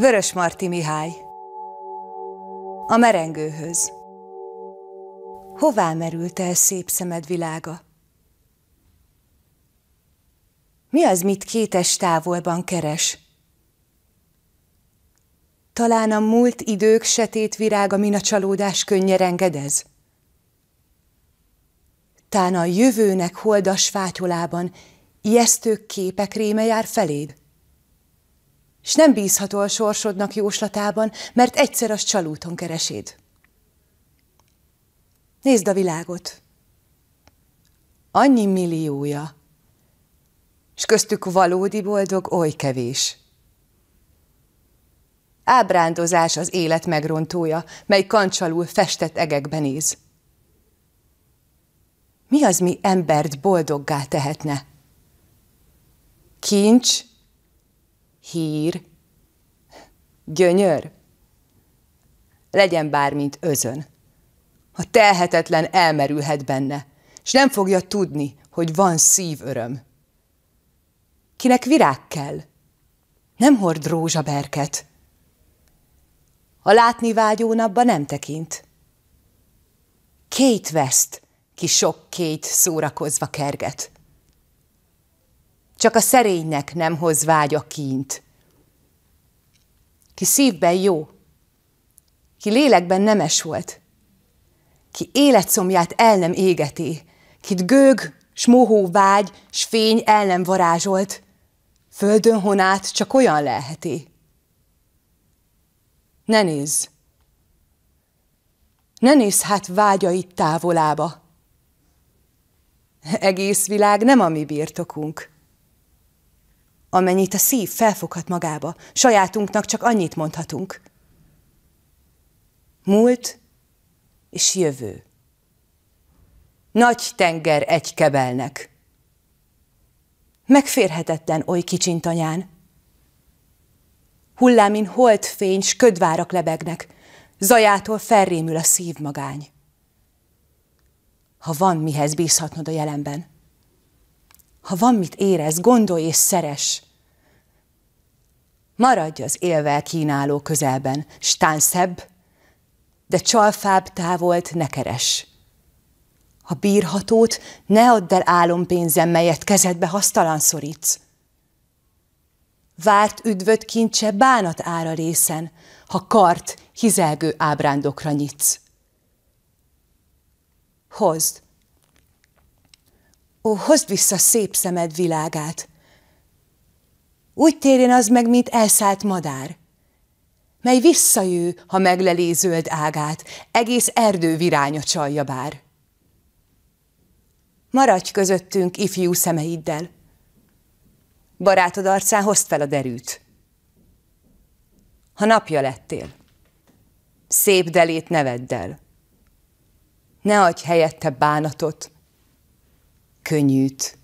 Vörös Marti Mihály A merengőhöz Hová merült el szép szemed világa? Mi az, mit kétes távolban keres? Talán a múlt idők setét virága, min a csalódás könnyen engedez? Tán a jövőnek holdas fátyolában ijesztő képek réme jár feléd? S nem bízhatol sorsodnak jóslatában, mert egyszer az csalúton kereséd. Nézd a világot. Annyi milliója, és köztük valódi boldog oly kevés. Ábrándozás az élet megrontója, mely kancsalul festett egekben néz. Mi az, mi embert boldoggá tehetne? Kincs, hír, gyönyör, legyen bármint özön. Ha telhetetlen elmerülhet benne, és nem fogja tudni, hogy van szívöröm. Kinek virág kell, nem hord rózsaberket. A látni vágyó napba nem tekint. Két veszt, ki sok két szórakozva kerget. Csak a szerénynek nem hoz vágya kint. Ki szívben jó, ki lélekben nemes volt, ki életszomját el nem égeti, kit gőg, s mohó vágy, s fény el nem varázsolt, földön honát csak olyan leheti. Ne nézz! Ne nézz hát vágyait távolába. Egész világ nem a mi birtokunk amennyit a szív felfoghat magába. Sajátunknak csak annyit mondhatunk. Múlt és jövő. Nagy tenger egy kebelnek. Megférhetetlen oly kicsintanyán. Hullámin holt fény, s ködvárak lebegnek, zajától felrémül a szív magány. Ha van mihez bízhatnod a jelenben, ha van mit érez, gondolj és szeres. Maradj az élvel kínáló közelben, stán szebb, de csalfább távolt ne keres. Ha bírhatót, ne add el álompénzem, melyet kezedbe hasztalan szorítsz. Várt üdvöt kincse bánat ára részen, ha kart hizelgő ábrándokra nyitsz. Hozd, Ó, hozd vissza szép szemed világát. Úgy térjen az meg, mint elszállt madár, mely visszajő, ha meglelé ágát, egész erdő viránya csalja bár. Maradj közöttünk ifjú szemeiddel. Barátod arcán hozd fel a derűt. Ha napja lettél, szép delét neveddel. Ne adj helyette bánatot, könnyűt.